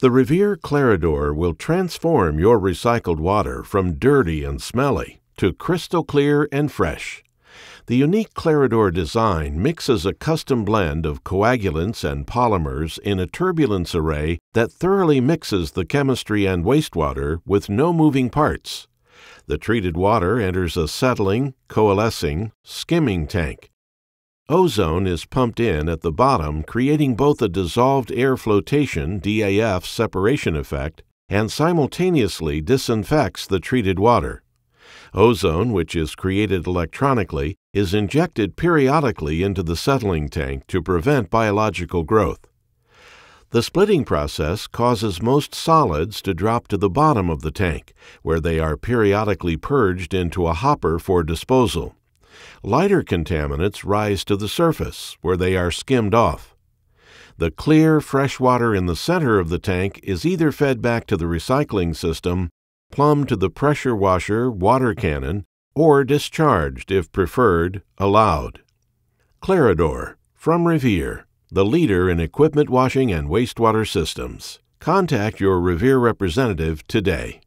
The Riveer Clarodor will transform your recycled water from dirty and smelly to crystal clear and fresh. The unique Clarodor design mixes a custom blend of coagulants and polymers in a turbulence array that thoroughly mixes the chemistry and wastewater with no moving parts. The treated water enters a settling, coalescing, skimming tank. Ozone is pumped in at the bottom, creating both a dissolved air flotation DAF separation effect and simultaneously disinfects the treated water. Ozone, which is created electronically, is injected periodically into the settling tank to prevent biological growth. The splitting process causes most solids to drop to the bottom of the tank, where they are periodically purged into a hopper for disposal. Lighter contaminants rise to the surface, where they are skimmed off. The clear, fresh water in the center of the tank is either fed back to the recycling system, plumbed to the pressure washer water cannon, or discharged, if preferred, allowed. Clarodor, from Riveer, the leader in equipment washing and wastewater systems. Contact your Riveer representative today.